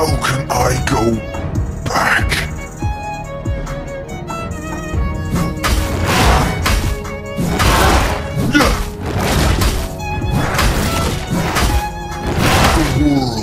How can I go back? The world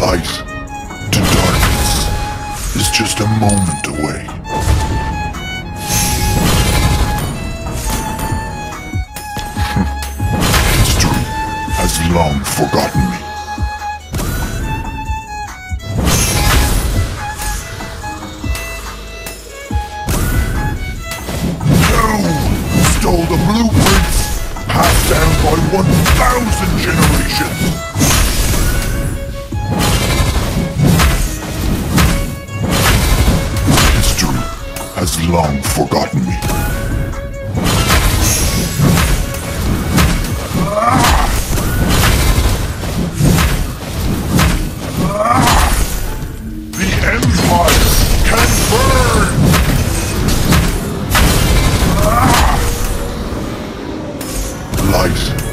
light to darkness is just a moment away. History has long forgotten me. You stole the blueprints passed down by 1,000 generations. Has long forgotten me. The Empire can burn! Light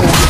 The